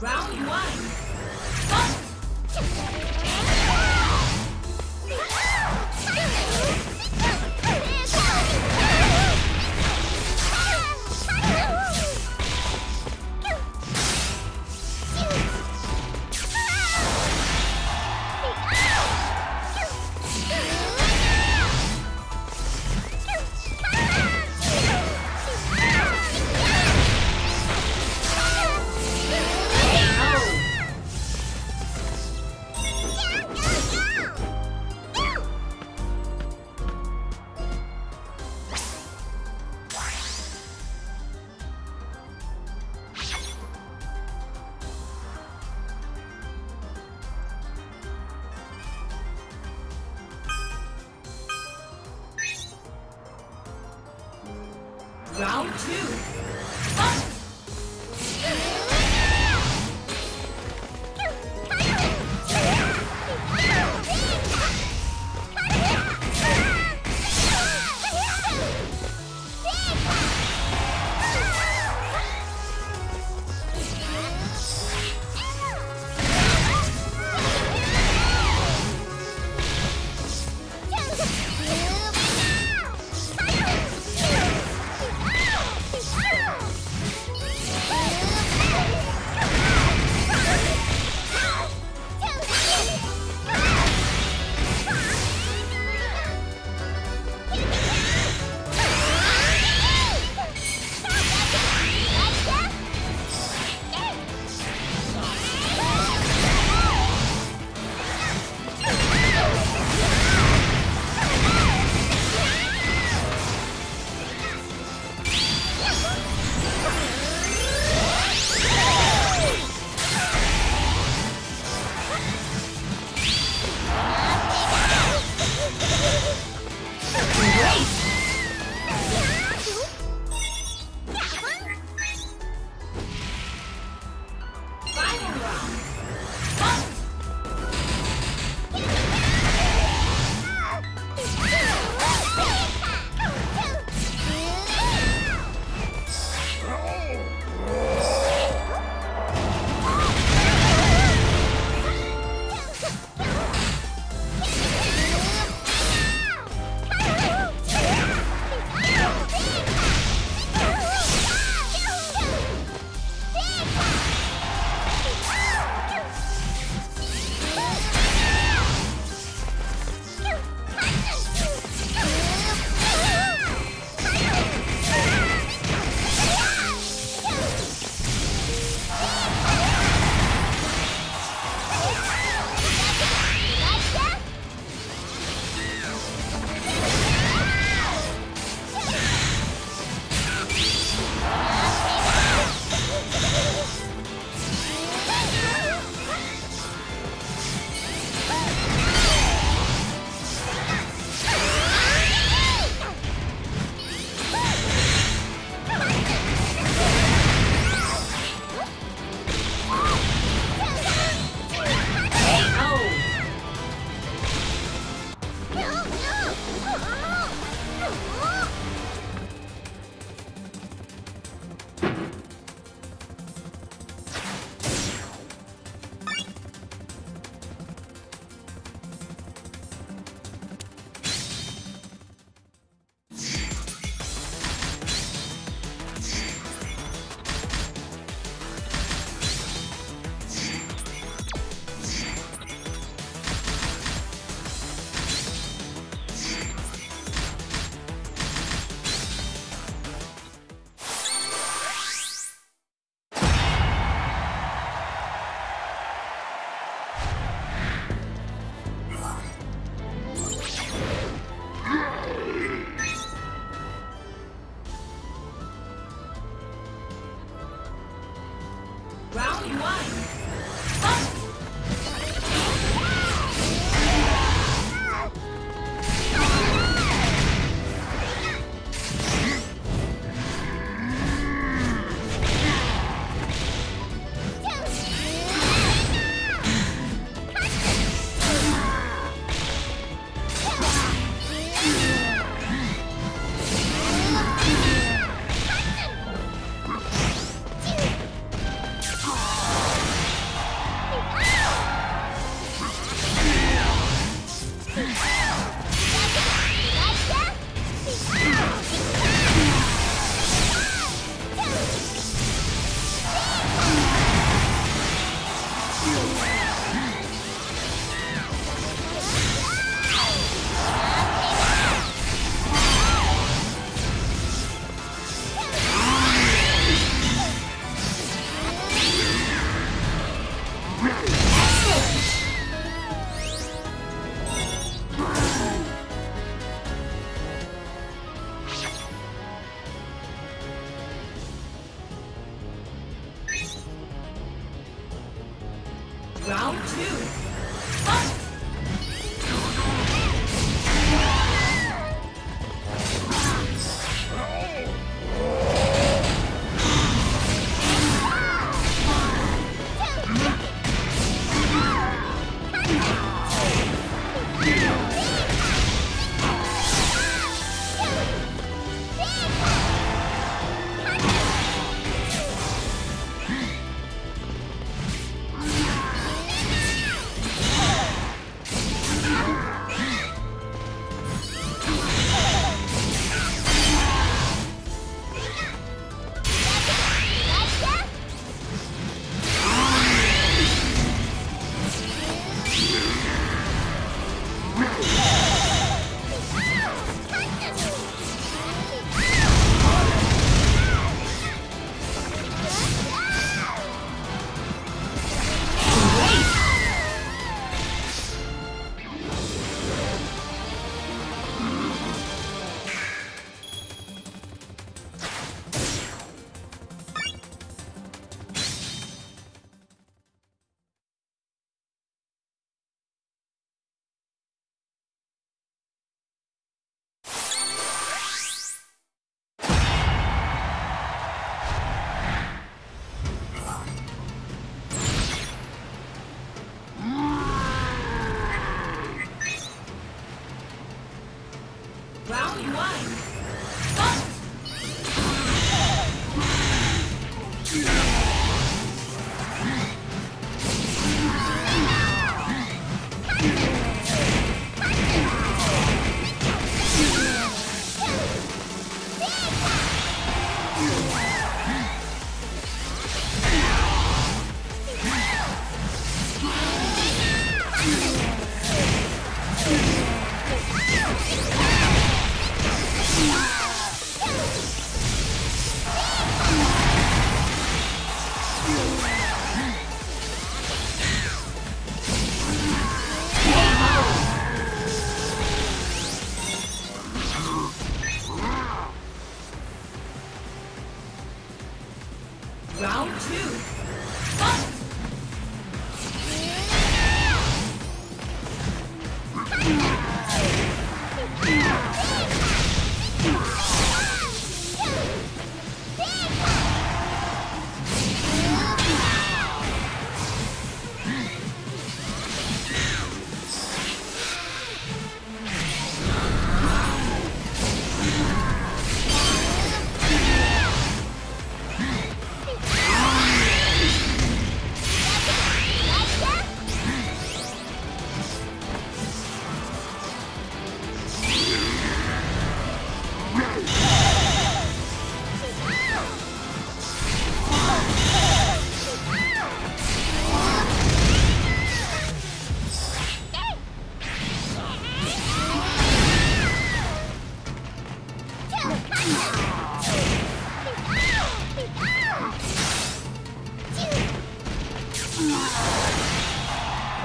Round one. Round two.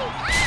Whoa!